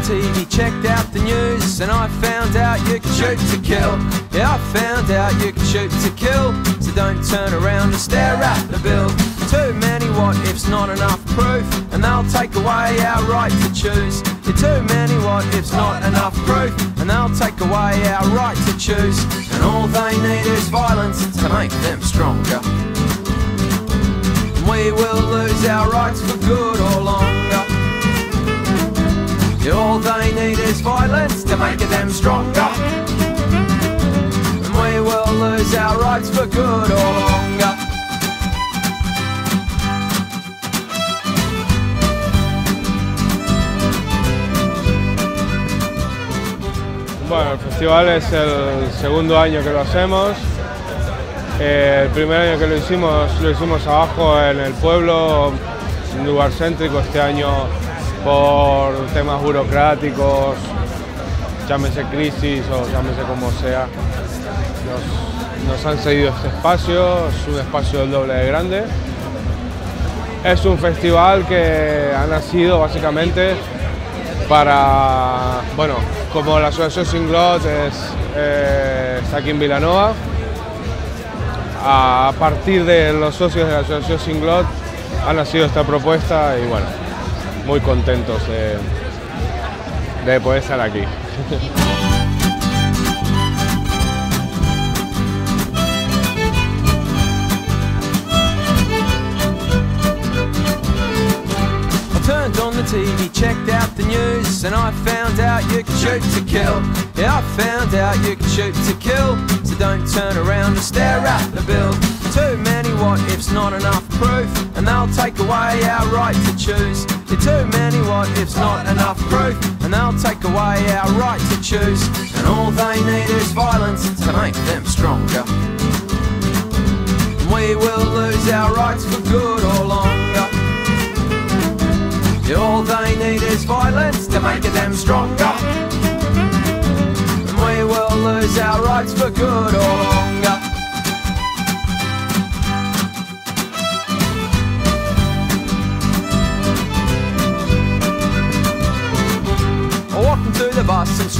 TV, checked out the news, and I found out you can shoot to kill. Yeah, I found out you can shoot to kill, so don't turn around and stare at the bill. Too many what ifs, not enough proof, and they'll take away our right to choose. Too many what ifs, not enough proof, and they'll take away our right to choose. And all they need is violence to make them stronger. We will lose our rights for good All they need is violence to make them stronger. And we will lose our rights for good or longer. Bueno, el festival es el segundo año que lo hacemos. Eh, el primer año que lo hicimos, lo hicimos abajo en el pueblo, un lugar céntrico. Este año, por temas burocráticos, llámese crisis o llámese como sea, nos, han cedido este espacio, es un espacio del doble de grande. Es un festival que ha nacido básicamente para, bueno, como la Asociación Singlot es, eh, está aquí en Vilanova, a partir de los socios de la Asociación Singlot ha nacido esta propuesta y bueno, muy contentos de, de poder estar aquí. Turned on the TV, checked out the news, and I found out you can shoot to kill. Yeah, I found out you can shoot to kill, so don't turn around and stare at the bill. Too many what ifs, not enough proof, and they'll take away our right to choose. Too many what ifs, not enough proof, and they'll take away our right to choose. And all they need is violence to make them stronger. We will lose our rights for good or longer. All they need is violence to make them stronger. And we will lose our rights for good or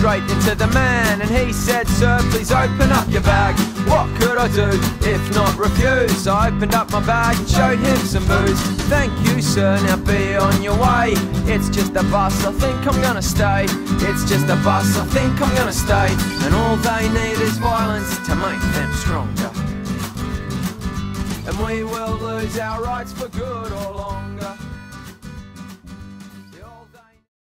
straight into the man. And he said, sir, please open up your bag. What could I do if not refuse? I opened up my bag and showed him some booze. Thank you, sir, now be on your way. It's just a bus, I think I'm gonna stay. It's just a bus, I think I'm gonna stay. And all they need is violence to make them stronger. And we will lose our rights for good or long